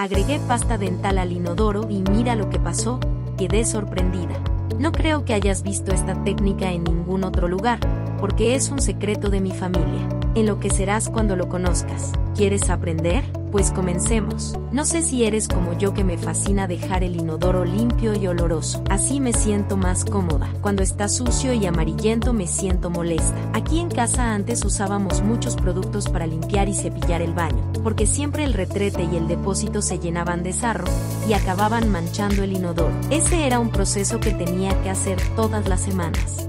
Agregué pasta dental al inodoro y mira lo que pasó, quedé sorprendida. No creo que hayas visto esta técnica en ningún otro lugar, porque es un secreto de mi familia. Enloquecerás cuando lo conozcas. ¿Quieres aprender? Pues comencemos. No sé si eres como yo que me fascina dejar el inodoro limpio y oloroso. Así me siento más cómoda. Cuando está sucio y amarillento me siento molesta. Aquí en casa antes usábamos muchos productos para limpiar y cepillar el baño, porque siempre el retrete y el depósito se llenaban de sarro y acababan manchando el inodoro. Ese era un proceso que tenía que hacer todas las semanas.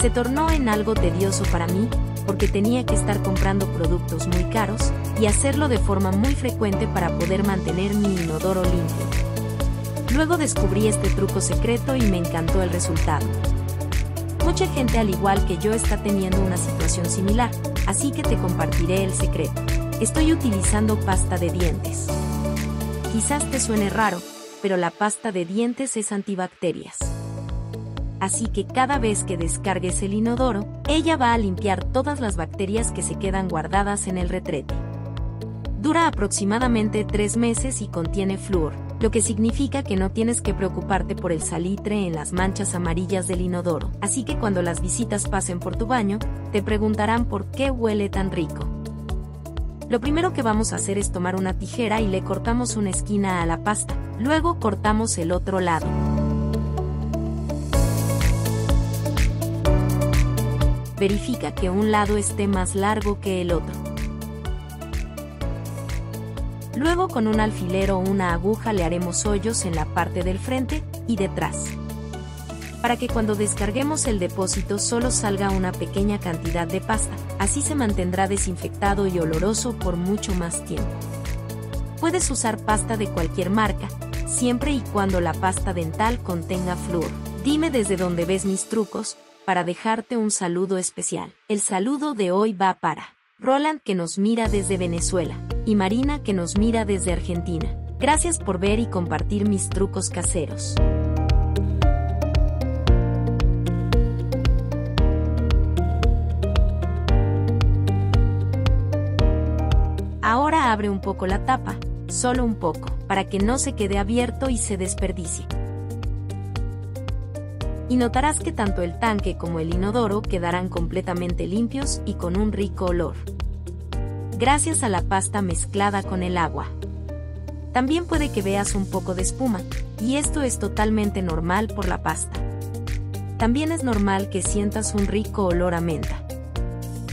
Se tornó en algo tedioso para mí porque tenía que estar comprando productos muy caros y hacerlo de forma muy frecuente para poder mantener mi inodoro limpio. Luego descubrí este truco secreto y me encantó el resultado. Mucha gente al igual que yo está teniendo una situación similar, así que te compartiré el secreto. Estoy utilizando pasta de dientes. Quizás te suene raro, pero la pasta de dientes es antibacterias así que cada vez que descargues el inodoro, ella va a limpiar todas las bacterias que se quedan guardadas en el retrete. Dura aproximadamente 3 meses y contiene flúor, lo que significa que no tienes que preocuparte por el salitre en las manchas amarillas del inodoro. Así que cuando las visitas pasen por tu baño, te preguntarán por qué huele tan rico. Lo primero que vamos a hacer es tomar una tijera y le cortamos una esquina a la pasta, luego cortamos el otro lado. Verifica que un lado esté más largo que el otro. Luego con un alfiler o una aguja le haremos hoyos en la parte del frente y detrás. Para que cuando descarguemos el depósito solo salga una pequeña cantidad de pasta, así se mantendrá desinfectado y oloroso por mucho más tiempo. Puedes usar pasta de cualquier marca, siempre y cuando la pasta dental contenga flúor. Dime desde dónde ves mis trucos, para dejarte un saludo especial. El saludo de hoy va para Roland que nos mira desde Venezuela y Marina que nos mira desde Argentina. Gracias por ver y compartir mis trucos caseros. Ahora abre un poco la tapa, solo un poco, para que no se quede abierto y se desperdicie y notarás que tanto el tanque como el inodoro quedarán completamente limpios y con un rico olor. Gracias a la pasta mezclada con el agua. También puede que veas un poco de espuma, y esto es totalmente normal por la pasta. También es normal que sientas un rico olor a menta.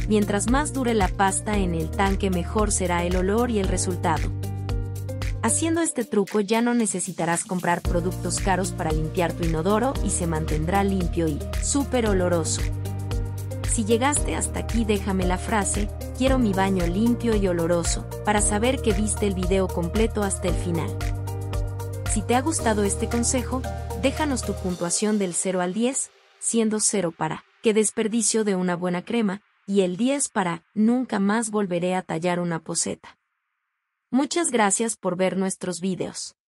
Mientras más dure la pasta en el tanque mejor será el olor y el resultado. Haciendo este truco ya no necesitarás comprar productos caros para limpiar tu inodoro y se mantendrá limpio y súper oloroso. Si llegaste hasta aquí déjame la frase, quiero mi baño limpio y oloroso, para saber que viste el video completo hasta el final. Si te ha gustado este consejo, déjanos tu puntuación del 0 al 10, siendo 0 para, qué desperdicio de una buena crema, y el 10 para, nunca más volveré a tallar una poseta. Muchas gracias por ver nuestros videos.